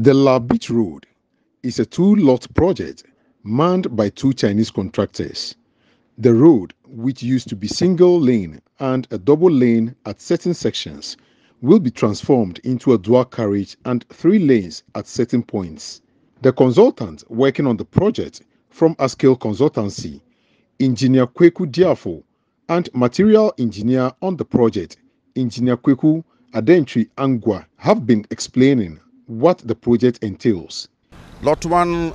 The La Beach Road is a two-lot project manned by two Chinese contractors. The road, which used to be single lane and a double lane at certain sections, will be transformed into a dual carriage and three lanes at certain points. The consultant working on the project from Askill Consultancy, Engineer Kweku Diafo, and material engineer on the project, Engineer Kweku Adentri Angwa, have been explaining what the project entails. Lot 1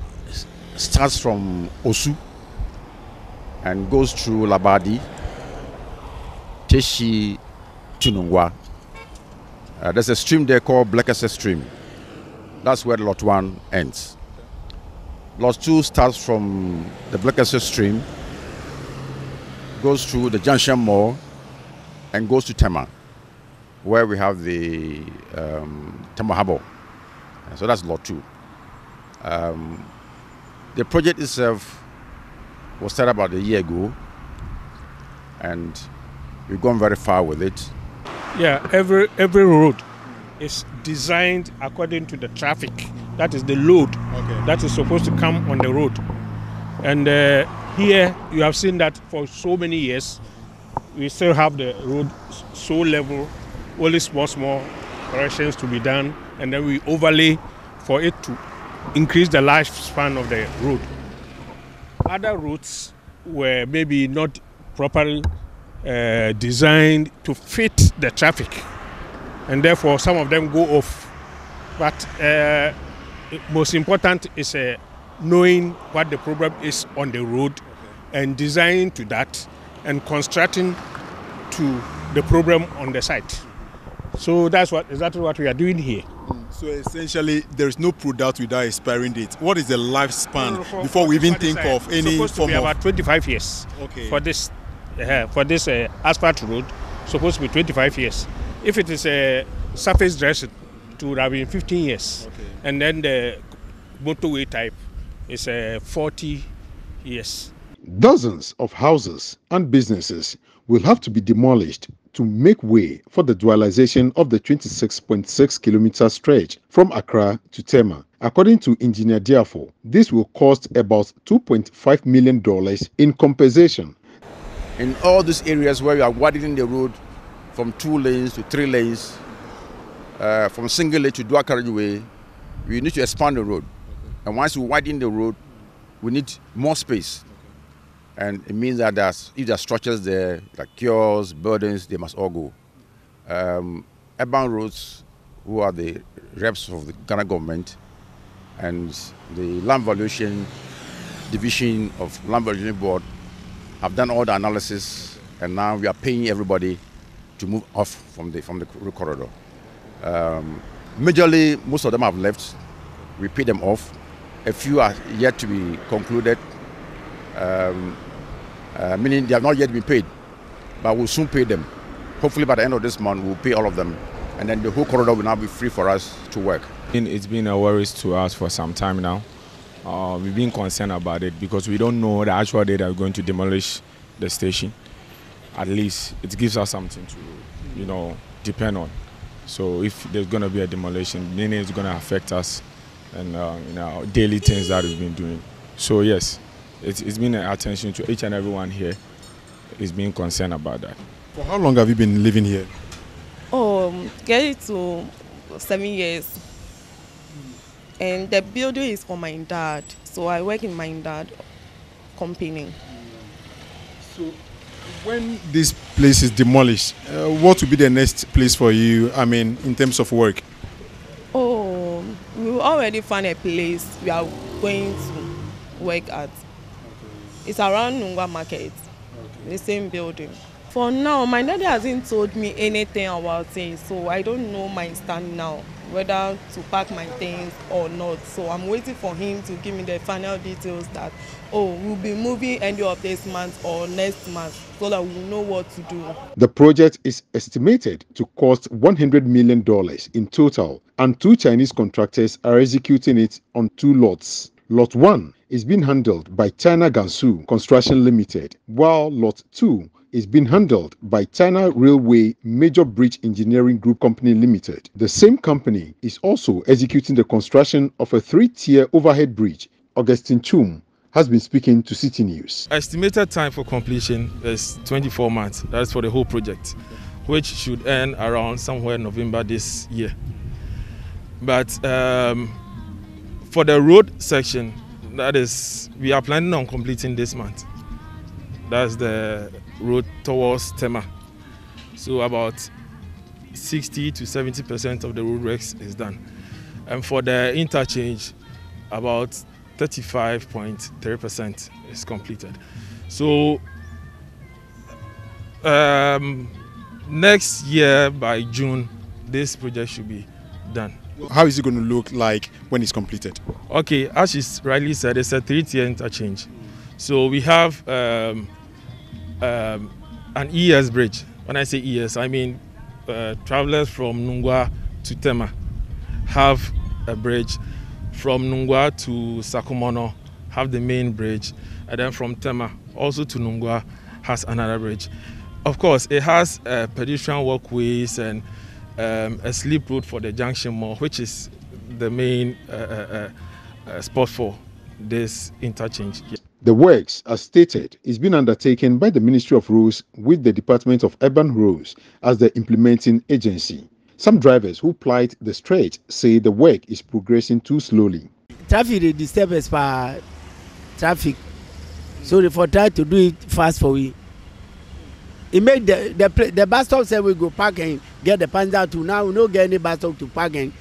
starts from Osu and goes through Labadi, Teshie, Tunungwa. Uh, there's a stream there called Blackesse Stream. That's where Lot 1 ends. Lot 2 starts from the Blackesse Stream, goes through the Junction Mall, and goes to Tema, where we have the um, Tema Harbour. So that's Lot 2. Um, the project itself was started about a year ago, and we've gone very far with it. Yeah, every every road is designed according to the traffic. That is the load Okay. that is supposed to come on the road. And uh, here you have seen that for so many years, we still have the road so level, only small small corrections to be done, and then we overlay for it to increase the lifespan of the road. Other routes were maybe not properly uh, designed to fit the traffic, and therefore some of them go off. But uh, most important is uh, knowing what the problem is on the road and designing to that and constructing to the problem on the site. So that's what exactly what we are doing here. So essentially, there is no product without expiring date. What is the lifespan For- before we even think side, of any supposed to be of? about 25 years Okay. for this uh, for this uh, asphalt road supposed to be 25 years if it is a surface dressing it would have been 15 years Okay. and then the motorway type is uh, 40 years Dozens of houses and businesses will have to be demolished to make way for the dualization of the 26.6 kilometer stretch from Accra to Tema. According to Engineer Diafo, this will cost about $2.5 million in compensation. In all these areas where we are widening the road from two lanes to three lanes, uh, from single lane to dual carriageway, we need to expand the road. And once we widen the road, we need more space. And it means that there's, if there are structures there, like cures, buildings, they must all go. Um, urban roads, who are the reps of the Ghana government, and the land valuation division of land valuation board have done all the analysis, and now we are paying everybody to move off from the from the corridor. Um, majorly, most of them have left. We pay them off. A few are yet to be concluded, um, uh, meaning they have not yet been paid, but we'll soon pay them. Hopefully, by the end of this month, we'll pay all of them, and then the whole corridor will now be free for us to work. It's been a worry to us for some time now. Uh, we've been concerned about it because we don't know the actual day that we're going to demolish the station. At least it gives us something to, you know, depend on. So if there's going to be a demolition, then it's going to affect us and uh, you know daily things that we've been doing. So yes, it's, it's been an attention to each and everyone here is being concerned about that. For how long have you been living here? Oh, get it to seven years. And the building is for my dad. So I work in my dad company. So, when this place is demolished, uh, what will be the next place for you? I mean, in terms of work. Oh, we already found a place we are going to work at. It's around Nungwa Market, the same building. For now, my daddy hasn't told me anything about it, so I don't know my stand now, whether to pack my things or not. So I'm waiting for him to give me the final details that, oh, we'll be moving end of this month or next month, so that we'll know what to do. The project is estimated to cost $100 million in total, and two Chinese contractors are executing it on two lots. Lot 1 is being handled by China Gansu Construction Limited, while Lot 2 is being handled by China Railway Major Bridge Engineering Group Company Limited. The same company is also executing the construction of a three-tier overhead bridge. Augustine Chum has been speaking to Citi News. Estimated time for completion is 24 months. That's for the whole project, which should end around somewhere November this year. But um, for the road section, that is, we are planning on completing this month. That's the road towards Tema. So about 60 to 70 percent of the road works is done. And for the interchange, about 35.3 percent is completed. So um, next year by June, this project should be done. How is it going to look like when it's completed? Okay, as you rightly said, it's a three-tier interchange. So we have um, um, an ES bridge. When I say ES, I mean uh, travelers from Nungwa to Tema have a bridge. From Nungwa to Sakumono have the main bridge, and then from Tema also to Nungwa has another bridge. Of course, it has uh, pedestrian walkways and um, a slip road for the junction mall, which is the main uh, uh, uh, spot for this interchange. The works, as stated, is being undertaken by the Ministry of Roads with the Department of Urban Roads as the implementing agency. Some drivers who plied the stretch say the work is progressing too slowly. Traffic dey disturb us per traffic, so they for try to do it fast for we. E make the the the bus stop say we go park and get the passenger to now we no get any bus stop to park and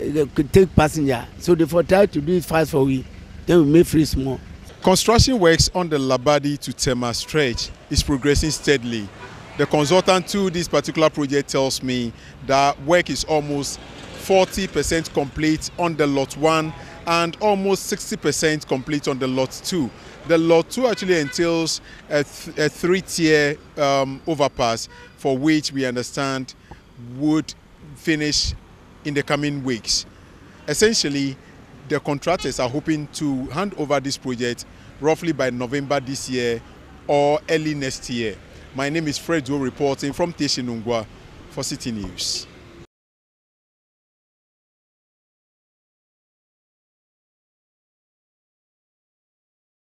uh, take passenger so they for try to do it fast for we then we make free small. Construction works on the Labadi to Tema stretch is progressing steadily. The consultant to this particular project tells me that work is almost 40% complete on the lot 1 and almost 60% complete on the lot 2. The lot 2 actually entails a, th a three-tier um, overpass for which we understand would finish in the coming weeks. Essentially, the contractors are hoping to hand over this project roughly by November this year or early next year. My name is Fred Joe reporting from Teshinungwa for Citi News.